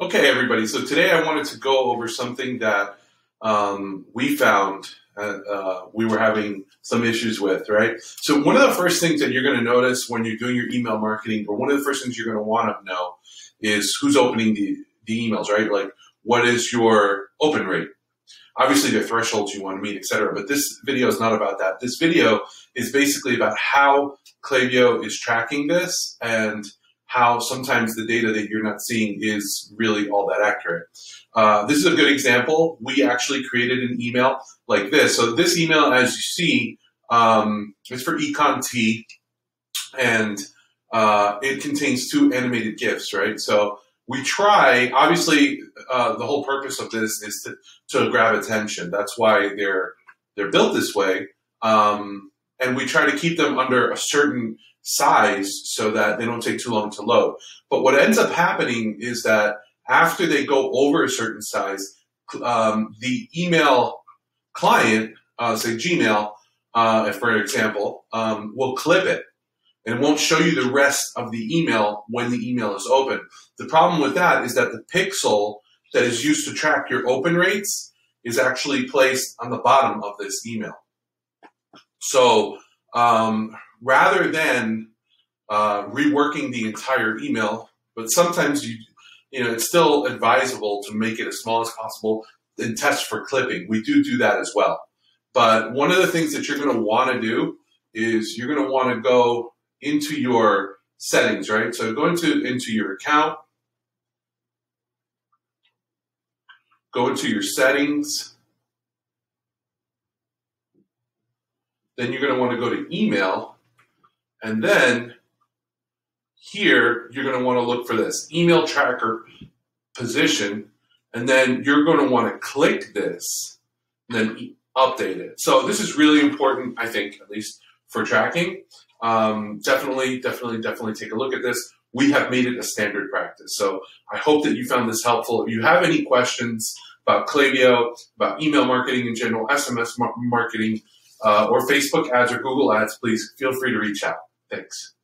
Okay, everybody. So today I wanted to go over something that um, we found uh, uh, we were having some issues with, right? So one of the first things that you're going to notice when you're doing your email marketing, or one of the first things you're going to want to know, is who's opening the, the emails, right? Like, what is your open rate? Obviously, the thresholds you want to meet, etc. But this video is not about that. This video is basically about how Klaviyo is tracking this and how sometimes the data that you're not seeing is really all that accurate. Uh, this is a good example. We actually created an email like this. So this email, as you see, um, is for Econ T, and uh, it contains two animated GIFs, right? So we try, obviously, uh, the whole purpose of this is to, to grab attention. That's why they're they're built this way. Um, and we try to keep them under a certain size so that they don't take too long to load. But what ends up happening is that after they go over a certain size, um, the email client, uh, say Gmail, uh, for example, um, will clip it and won't show you the rest of the email when the email is open. The problem with that is that the pixel that is used to track your open rates is actually placed on the bottom of this email. So um, rather than uh, reworking the entire email, but sometimes you, you know, it's still advisable to make it as small as possible and test for clipping. We do do that as well. But one of the things that you're going to want to do is you're going to want to go into your settings, right? So go into, into your account, go into your settings, then you're going to want to go to email, and then here you're going to want to look for this email tracker position, and then you're going to want to click this, and then update it. So this is really important, I think, at least for tracking. Um, definitely, definitely, definitely take a look at this. We have made it a standard practice. So I hope that you found this helpful. If you have any questions about Klaviyo, about email marketing in general, SMS marketing, uh, or Facebook ads or Google ads, please feel free to reach out. Thanks.